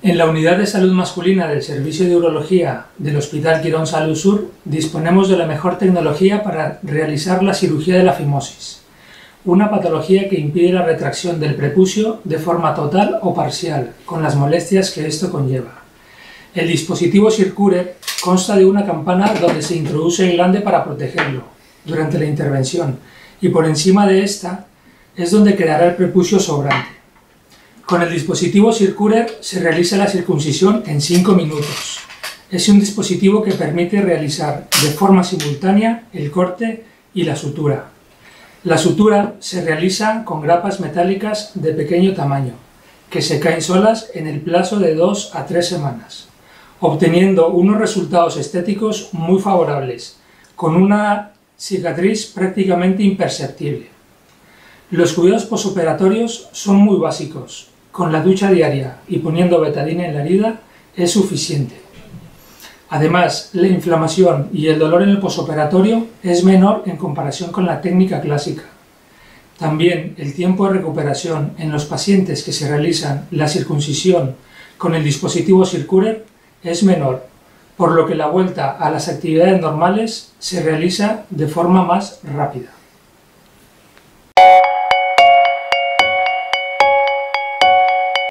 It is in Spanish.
En la unidad de salud masculina del Servicio de Urología del Hospital Quirón Salud Sur disponemos de la mejor tecnología para realizar la cirugía de la fimosis, una patología que impide la retracción del prepucio de forma total o parcial, con las molestias que esto conlleva. El dispositivo Circurer consta de una campana donde se introduce el glande para protegerlo durante la intervención y por encima de esta es donde quedará el prepucio sobrante. Con el dispositivo Circurer se realiza la circuncisión en 5 minutos. Es un dispositivo que permite realizar de forma simultánea el corte y la sutura. La sutura se realiza con grapas metálicas de pequeño tamaño, que se caen solas en el plazo de 2 a 3 semanas, obteniendo unos resultados estéticos muy favorables, con una cicatriz prácticamente imperceptible. Los cuidados posoperatorios son muy básicos, con la ducha diaria y poniendo betadina en la herida es suficiente. Además, la inflamación y el dolor en el posoperatorio es menor en comparación con la técnica clásica. También el tiempo de recuperación en los pacientes que se realizan la circuncisión con el dispositivo Circurer es menor, por lo que la vuelta a las actividades normales se realiza de forma más rápida.